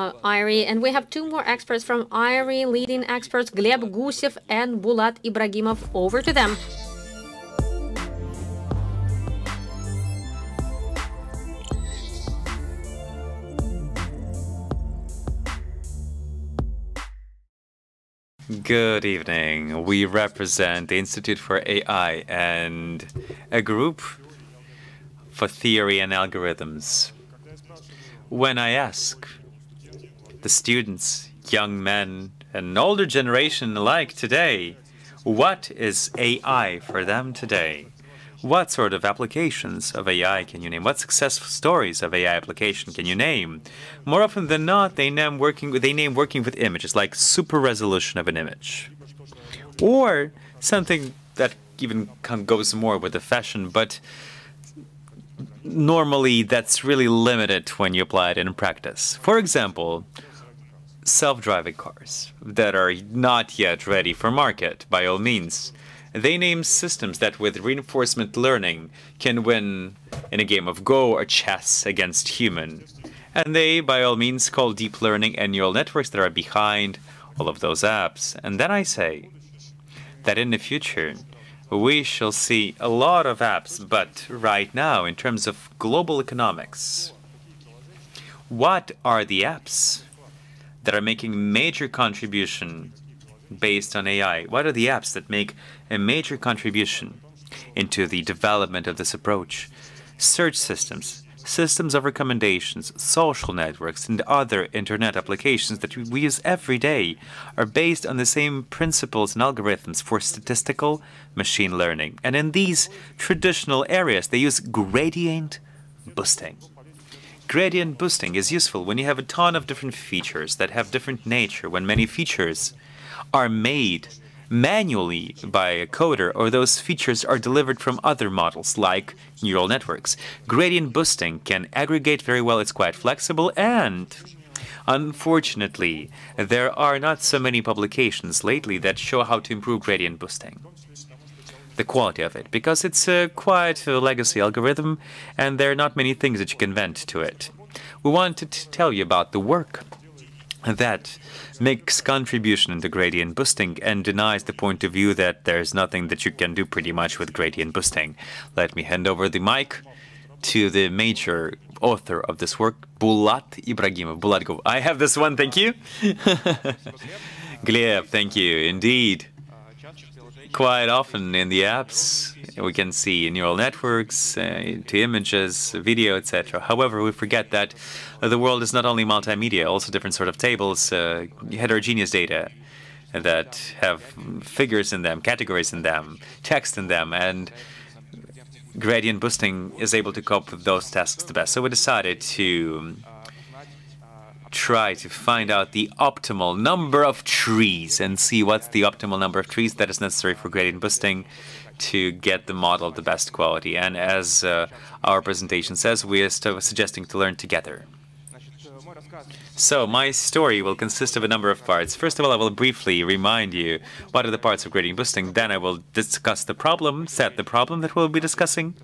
uh, and we have two more experts from AIRI, leading experts Gleb Gusev and Bulat Ibragimov. Over to them. Good evening. We represent the Institute for AI and a group for theory and algorithms. When I ask the students, young men, and older generation alike today, what is AI for them today? What sort of applications of AI can you name? What successful stories of AI application can you name? More often than not, they name working they name working with images, like super resolution of an image, or something that even goes more with the fashion, but normally that's really limited when you apply it in practice. For example, self-driving cars that are not yet ready for market, by all means. They name systems that with reinforcement learning can win in a game of Go or chess against human. And they, by all means, call deep learning and neural networks that are behind all of those apps. And then I say that in the future, we shall see a lot of apps, but right now, in terms of global economics, what are the apps that are making major contribution based on AI? What are the apps that make a major contribution into the development of this approach? Search systems, systems of recommendations, social networks, and other internet applications that we use every day are based on the same principles and algorithms for statistical machine learning. And in these traditional areas, they use gradient boosting. Gradient boosting is useful when you have a ton of different features that have different nature, when many features are made manually by a coder or those features are delivered from other models like neural networks. Gradient boosting can aggregate very well, it's quite flexible, and unfortunately, there are not so many publications lately that show how to improve gradient boosting. The quality of it, because it's a quite a legacy algorithm and there are not many things that you can vent to it. We wanted to tell you about the work that makes contribution into gradient boosting and denies the point of view that there's nothing that you can do pretty much with gradient boosting. Let me hand over the mic to the major author of this work, Bulat Ibragimov. Bulat, I have this one, thank you. Gleb, thank you, indeed. Quite often in the apps, we can see neural networks uh, to images, video, etc. However, we forget that the world is not only multimedia, also different sort of tables, uh, heterogeneous data that have figures in them, categories in them, text in them, and gradient boosting is able to cope with those tasks the best. So we decided to try to find out the optimal number of trees and see what's the optimal number of trees that is necessary for gradient boosting to get the model of the best quality. And as uh, our presentation says, we are still suggesting to learn together. So my story will consist of a number of parts. First of all, I will briefly remind you what are the parts of gradient boosting. Then I will discuss the problem, set the problem that we'll be discussing.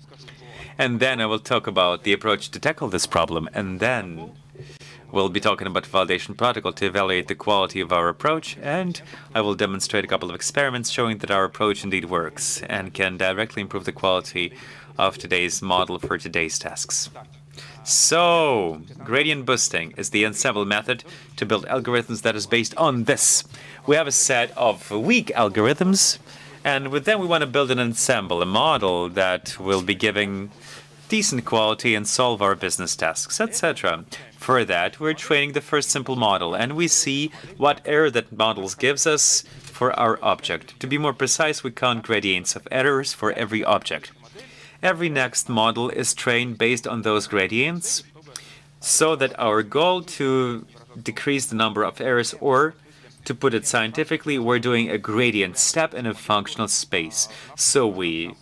And then I will talk about the approach to tackle this problem. And then we'll be talking about validation protocol to evaluate the quality of our approach. And I will demonstrate a couple of experiments showing that our approach indeed works and can directly improve the quality of today's model for today's tasks. So, gradient boosting is the ensemble method to build algorithms that is based on this. We have a set of weak algorithms, and with them we want to build an ensemble, a model that will be giving decent quality and solve our business tasks, etc. For that, we're training the first simple model, and we see what error that model gives us for our object. To be more precise, we count gradients of errors for every object. Every next model is trained based on those gradients so that our goal to decrease the number of errors or to put it scientifically, we're doing a gradient step in a functional space. So we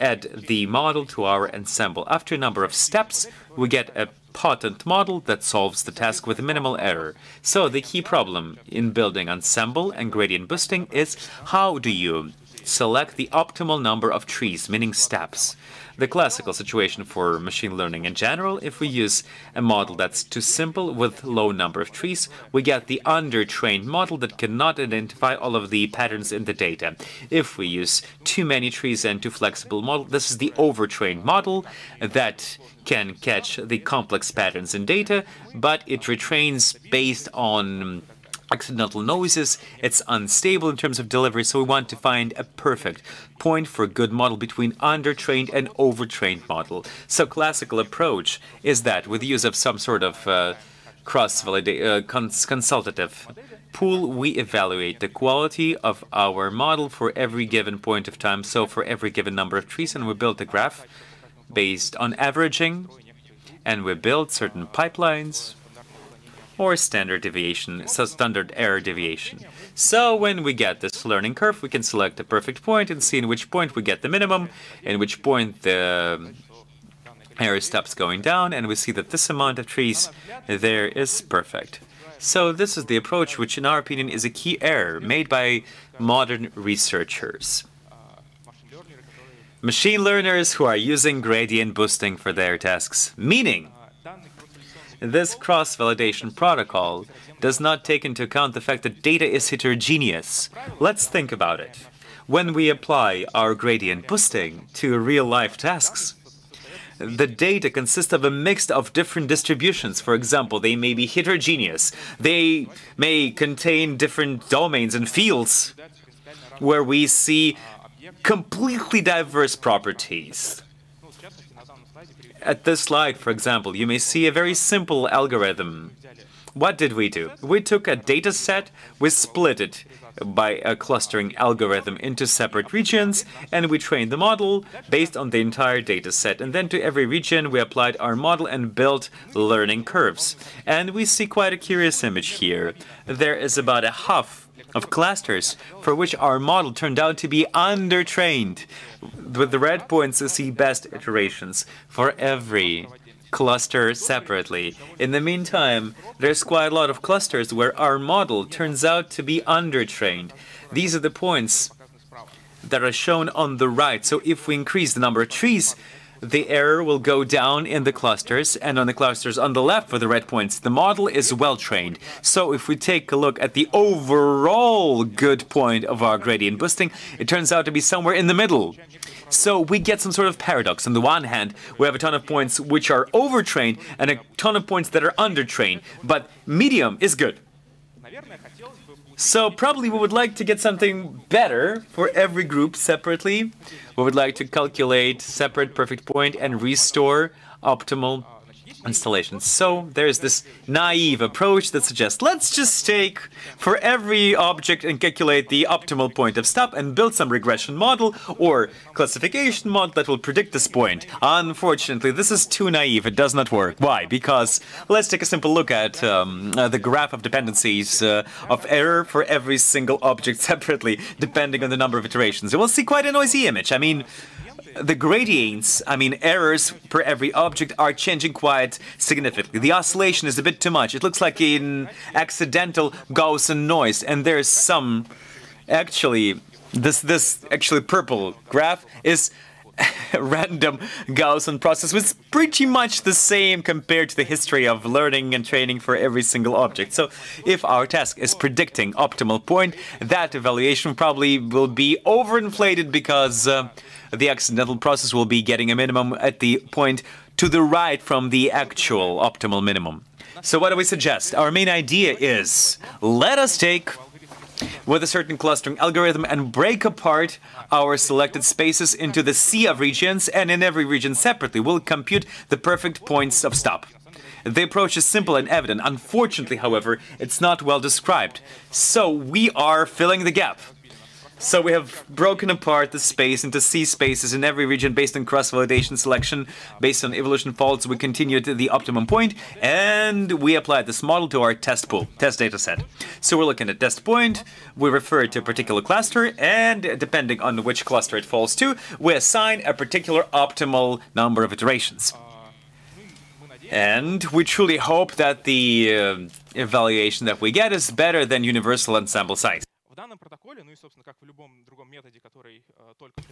add the model to our ensemble. After a number of steps, we get a potent model that solves the task with minimal error. So the key problem in building ensemble and gradient boosting is how do you select the optimal number of trees, meaning steps. The classical situation for machine learning in general, if we use a model that's too simple with low number of trees, we get the undertrained model that cannot identify all of the patterns in the data. If we use too many trees and too flexible model, this is the overtrained model that can catch the complex patterns in data, but it retrains based on accidental noises, it's unstable in terms of delivery, so we want to find a perfect point for a good model between undertrained and overtrained model. So classical approach is that with the use of some sort of uh, cross-validate uh, cons consultative pool, we evaluate the quality of our model for every given point of time, so for every given number of trees, and we build a graph based on averaging, and we build certain pipelines or standard deviation, so standard error deviation. So when we get this learning curve, we can select a perfect point and see in which point we get the minimum, in which point the error stops going down, and we see that this amount of trees there is perfect. So this is the approach which, in our opinion, is a key error made by modern researchers. Machine learners who are using gradient boosting for their tasks, meaning this cross-validation protocol does not take into account the fact that data is heterogeneous. Let's think about it. When we apply our gradient boosting to real-life tasks, the data consists of a mix of different distributions. For example, they may be heterogeneous. They may contain different domains and fields where we see completely diverse properties. At this slide, for example, you may see a very simple algorithm. What did we do? We took a data set, we split it by a clustering algorithm into separate regions, and we trained the model based on the entire data set. And then to every region, we applied our model and built learning curves. And we see quite a curious image here. There is about a half of clusters for which our model turned out to be undertrained. With the red points, you see best iterations for every cluster separately. In the meantime, there's quite a lot of clusters where our model turns out to be undertrained. These are the points that are shown on the right. So if we increase the number of trees, the error will go down in the clusters, and on the clusters on the left for the red points, the model is well trained. So if we take a look at the overall good point of our gradient boosting, it turns out to be somewhere in the middle. So we get some sort of paradox. On the one hand, we have a ton of points which are overtrained and a ton of points that are undertrained, but medium is good. So probably we would like to get something better for every group separately. We would like to calculate separate perfect point and restore optimal installations. So there's this naive approach that suggests let's just take for every object and calculate the optimal point of stop and build some regression model or classification model that will predict this point. Unfortunately, this is too naive. It does not work. Why? Because let's take a simple look at um, uh, the graph of dependencies uh, of error for every single object separately, depending on the number of iterations. And we'll see quite a noisy image. I mean, the gradients, I mean errors per every object, are changing quite significantly. The oscillation is a bit too much. It looks like an accidental Gaussian noise, and there's some actually this this actually purple graph is random Gaussian process was pretty much the same compared to the history of learning and training for every single object. So if our task is predicting optimal point, that evaluation probably will be overinflated because uh, the accidental process will be getting a minimum at the point to the right from the actual optimal minimum. So what do we suggest? Our main idea is let us take with a certain clustering algorithm and break apart our selected spaces into the sea of regions and in every region separately we'll compute the perfect points of stop. The approach is simple and evident. Unfortunately, however, it's not well described. So we are filling the gap. So we have broken apart the space into C spaces in every region based on cross-validation selection. Based on evolution folds, we continued to the optimum point, and we applied this model to our test pool, test data set. So we're looking at test point, we refer to a particular cluster, and depending on which cluster it falls to, we assign a particular optimal number of iterations. And we truly hope that the uh, evaluation that we get is better than universal ensemble size.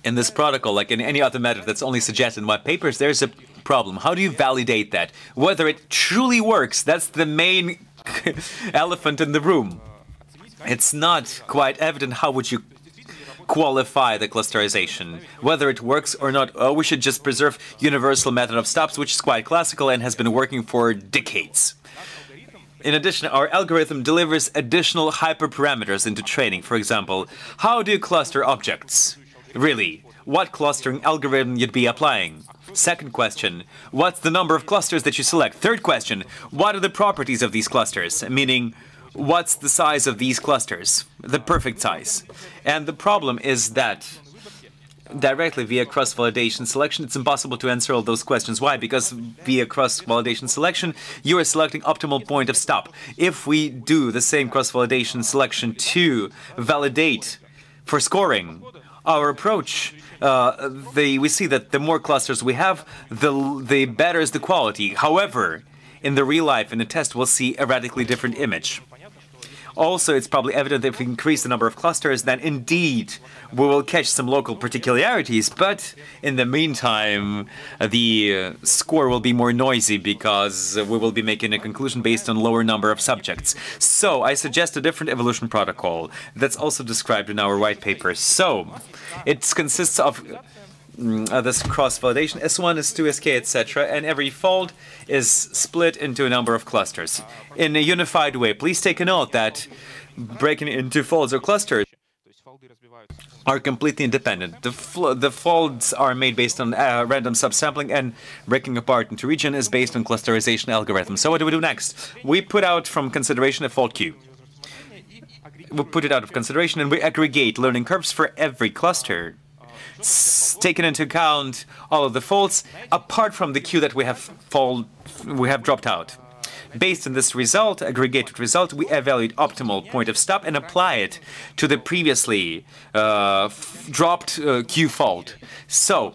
In this protocol, like in any other method that's only suggested in white papers, there's a problem. How do you validate that? Whether it truly works, that's the main elephant in the room. It's not quite evident how would you qualify the clusterization. Whether it works or not, oh, we should just preserve universal method of stops, which is quite classical and has been working for decades. In addition, our algorithm delivers additional hyperparameters into training. For example, how do you cluster objects? Really, what clustering algorithm you'd be applying? Second question, what's the number of clusters that you select? Third question, what are the properties of these clusters? Meaning, what's the size of these clusters? The perfect size. And the problem is that directly via cross-validation selection, it's impossible to answer all those questions. Why? Because via cross-validation selection, you are selecting optimal point of stop. If we do the same cross-validation selection to validate for scoring, our approach, uh, the, we see that the more clusters we have, the, the better is the quality. However, in the real life, in the test, we'll see a radically different image. Also, it's probably evident that if we increase the number of clusters, then indeed we will catch some local particularities, but in the meantime, the uh, score will be more noisy because we will be making a conclusion based on lower number of subjects. So, I suggest a different evolution protocol that's also described in our white paper. So, it consists of uh, this cross-validation, S1, S2, SK, etc., and every fold is split into a number of clusters. In a unified way, please take a note that breaking into folds or clusters are completely independent. The, the folds are made based on uh, random subsampling and breaking apart into region is based on clusterization algorithm. So what do we do next? We put out from consideration a fold queue. We put it out of consideration and we aggregate learning curves for every cluster taken into account all of the folds, apart from the queue that we have fall, we have dropped out. Based on this result, aggregated result, we evaluate optimal point of stop and apply it to the previously uh, dropped uh, queue fold. So,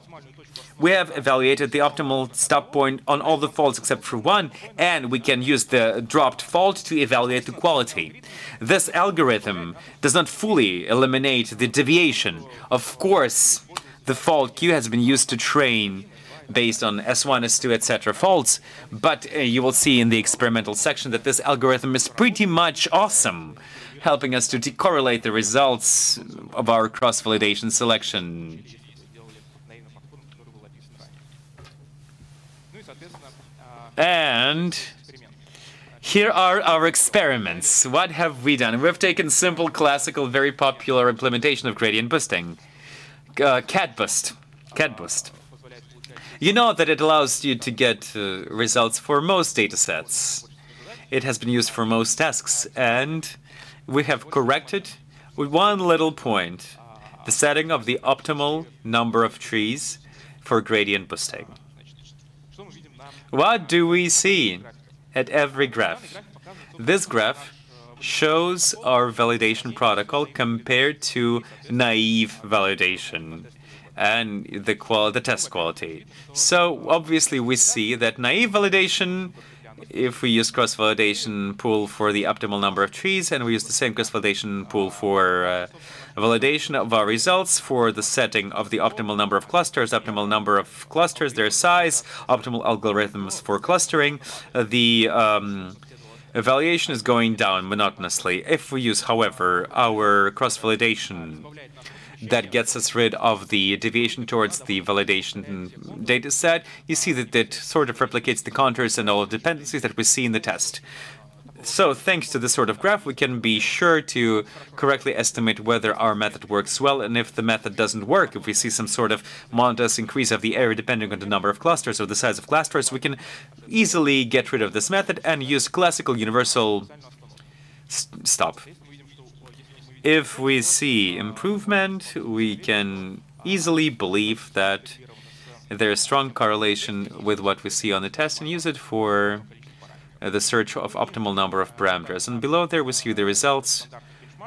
we have evaluated the optimal stop point on all the folds except for one, and we can use the dropped fold to evaluate the quality. This algorithm does not fully eliminate the deviation. Of course, the fold queue has been used to train based on S1, S2, etc. folds, but uh, you will see in the experimental section that this algorithm is pretty much awesome, helping us to decorrelate the results of our cross-validation selection. And here are our experiments. What have we done? We've taken simple, classical, very popular implementation of gradient boosting. Uh, CatBoost. CatBoost. You know that it allows you to get uh, results for most datasets. It has been used for most tasks, and we have corrected with one little point the setting of the optimal number of trees for gradient boosting. What do we see at every graph? This graph shows our validation protocol compared to naive validation and the qual the test quality. So obviously we see that naive validation if we use cross-validation pool for the optimal number of trees and we use the same cross-validation pool for uh, validation of our results for the setting of the optimal number of clusters, optimal number of clusters, their size, optimal algorithms for clustering. Uh, the um, evaluation is going down monotonously. If we use, however, our cross-validation that gets us rid of the deviation towards the validation data set, you see that it sort of replicates the contours and all the dependencies that we see in the test. So thanks to this sort of graph, we can be sure to correctly estimate whether our method works well, and if the method doesn't work, if we see some sort of modest increase of the area depending on the number of clusters or the size of clusters, we can easily get rid of this method and use classical universal stop. If we see improvement, we can easily believe that there is strong correlation with what we see on the test and use it for the search of optimal number of parameters. And below there we see the results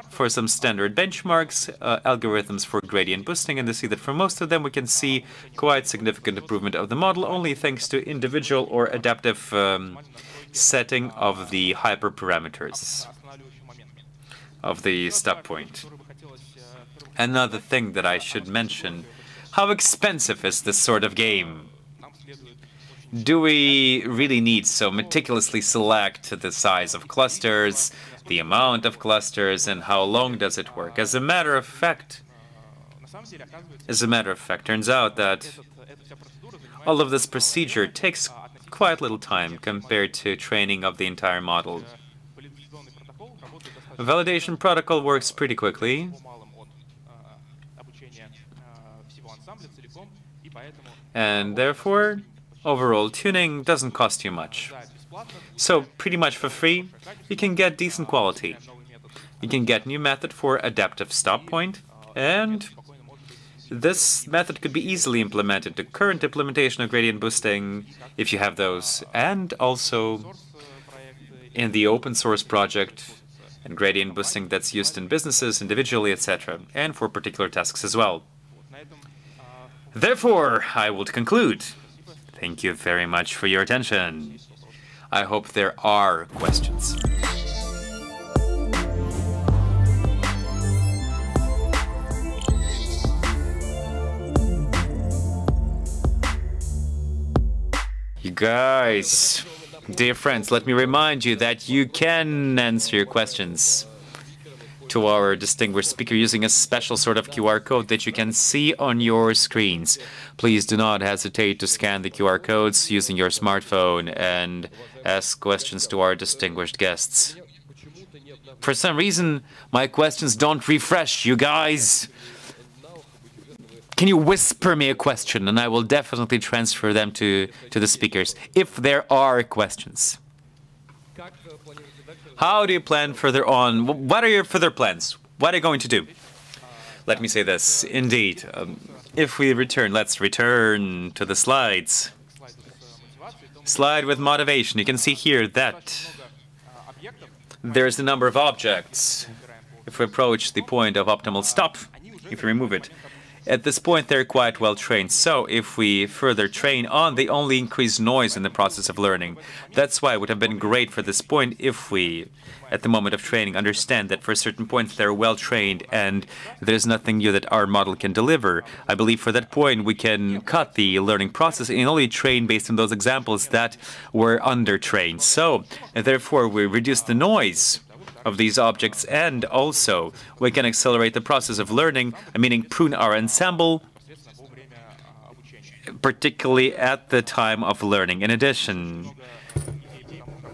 for some standard benchmarks, uh, algorithms for gradient boosting, and you see that for most of them we can see quite significant improvement of the model, only thanks to individual or adaptive um, setting of the hyperparameters of the stop point. another thing that I should mention. How expensive is this sort of game? Do we really need so meticulously select the size of clusters, the amount of clusters, and how long does it work? As a matter of fact, as a matter of fact, turns out that all of this procedure takes quite little time compared to training of the entire model. Validation protocol works pretty quickly. And therefore, overall tuning doesn't cost you much. So pretty much for free, you can get decent quality. You can get new method for adaptive stop point, and this method could be easily implemented to current implementation of gradient boosting, if you have those, and also in the open source project and gradient boosting that's used in businesses individually, etc., and for particular tasks as well. Therefore, I will conclude. Thank you very much for your attention. I hope there are questions. You guys, dear friends, let me remind you that you can answer your questions to our distinguished speaker using a special sort of QR code that you can see on your screens. Please do not hesitate to scan the QR codes using your smartphone and ask questions to our distinguished guests. For some reason, my questions don't refresh, you guys. Can you whisper me a question and I will definitely transfer them to, to the speakers, if there are questions. How do you plan further on? What are your further plans? What are you going to do? Let me say this. Indeed, um, if we return, let's return to the slides. Slide with motivation. You can see here that there's a number of objects. If we approach the point of optimal stop, if we remove it, at this point, they're quite well trained. So if we further train on, they only increase noise in the process of learning. That's why it would have been great for this point if we, at the moment of training, understand that for a certain point they're well trained and there's nothing new that our model can deliver. I believe for that point we can cut the learning process and only train based on those examples that were under-trained. So therefore we reduce the noise of these objects, and also we can accelerate the process of learning, meaning prune our ensemble, particularly at the time of learning. In addition,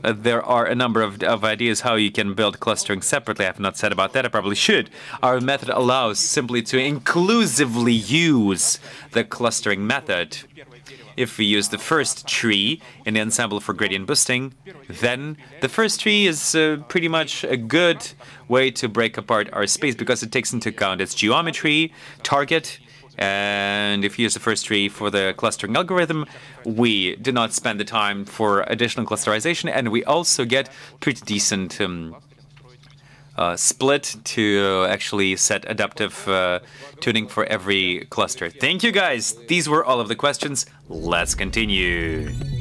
uh, there are a number of, of, ideas how you can build clustering separately. I have not said about that. I probably should. Our method allows simply to inclusively use the clustering method if we use the first tree in the ensemble for gradient boosting, then the first tree is uh, pretty much a good way to break apart our space because it takes into account its geometry, target, and if you use the first tree for the clustering algorithm, we do not spend the time for additional clusterization, and we also get pretty decent um, uh, split to actually set adaptive uh, tuning for every cluster. Thank you guys. These were all of the questions. Let's continue.